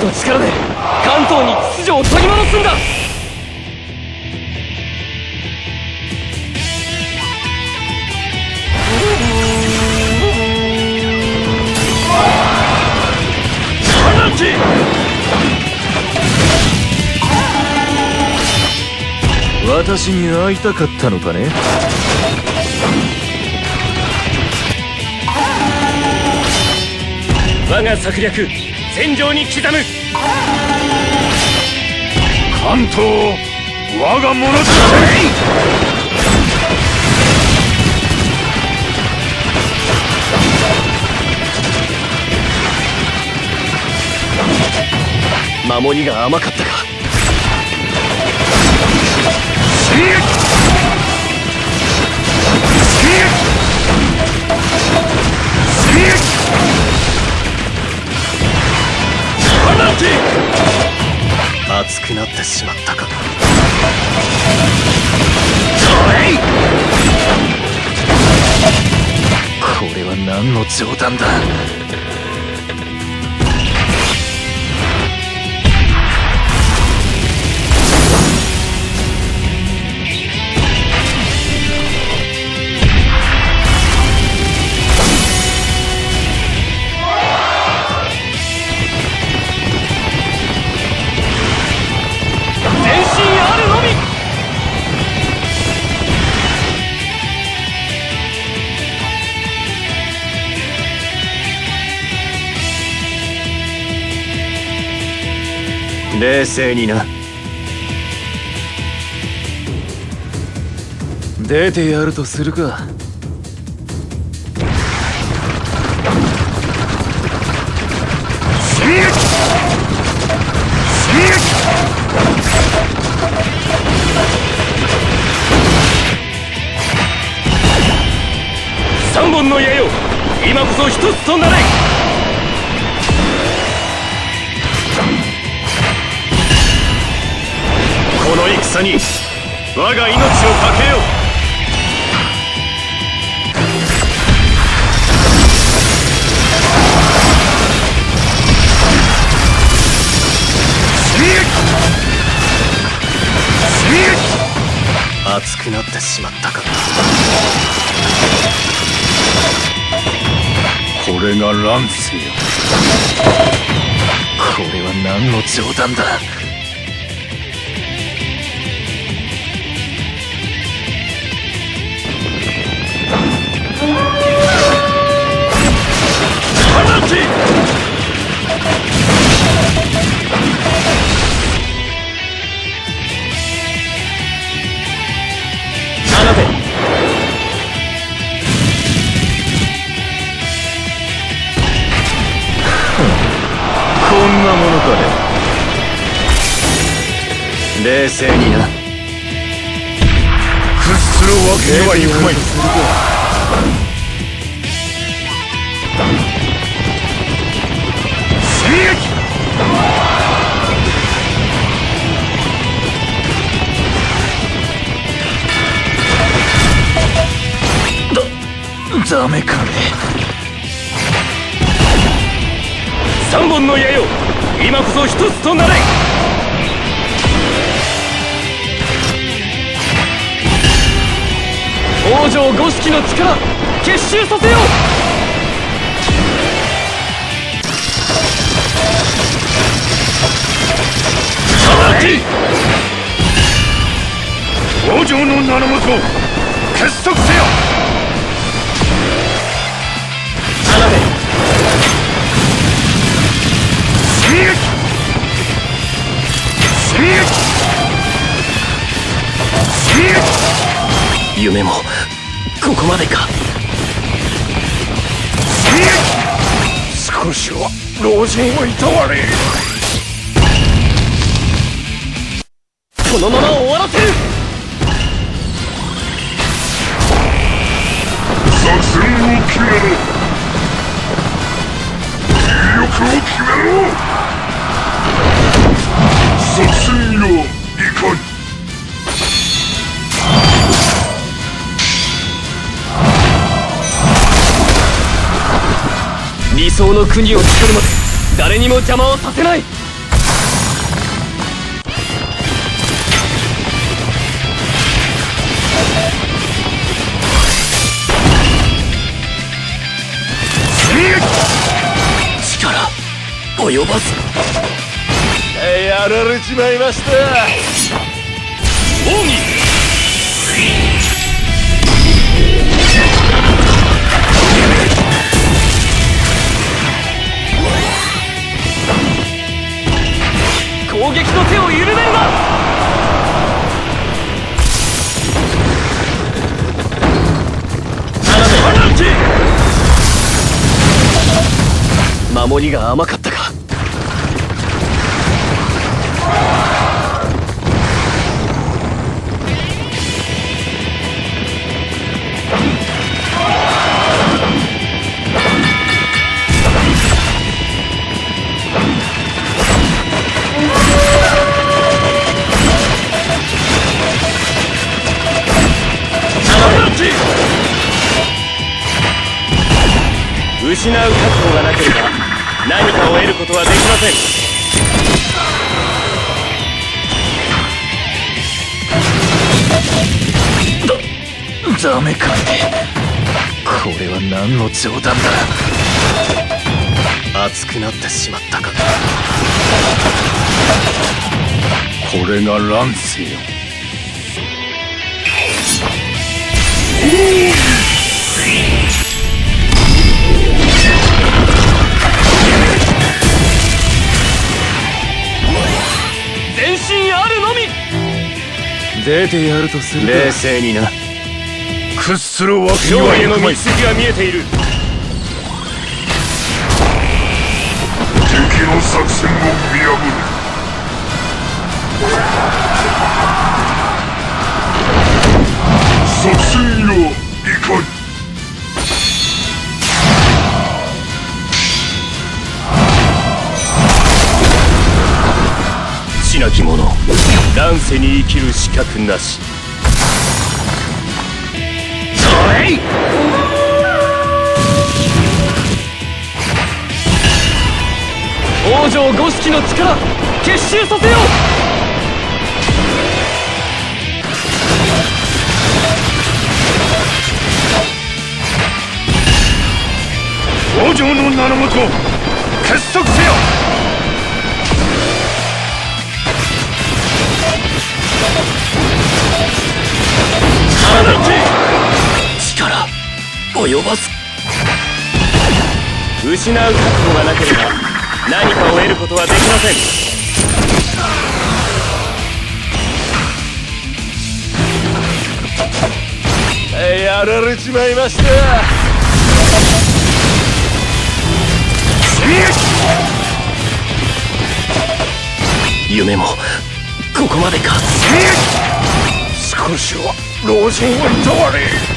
士の力で関東に秩序を取り戻すんだ。私に会いたかったのかね？我が策略戦場に刻む。関東我がものと守りが甘かったか。冗談だ。冷静にな。出てやるとするか。進撃進撃三本の矢よ。今こそ一つとなれ戦に我が命を懸けよう。熱くなってしまったか。これが乱世よ。これは何の冗談だ。冷静にな。屈するわけにはいくまい。だダメかね。三本の矢よ。今こそ一つとなれ北条五色の力結集させよ放て北条の名のもと結束せよ。進撃進撃進撃夢もここまでか。少しは老人をいたわれこのまま終わらせる。作戦を決めろ。威力を決めろ象の国を作るまで誰にも邪魔をさせない。力及ばず。やられちまいました。王に攻撃の手を緩めるな守りが甘かった失う覚悟がなければ何かを得ることはできません。だダメかこれは何の冗談だ。熱くなってしまったか。これが乱世よ出てやるとする冷静にな屈するわけにはいかない道筋が見えている敵の作戦を見破る作戦よいかになき者乱世に生きる資格なし。それ王女五色の力結集させよう！王女の名のもと結束せよ！及ばず。失う覚悟がなければ何かを得ることはできません。やられちまいました。夢もここまでか。少しは老人をいたわれ。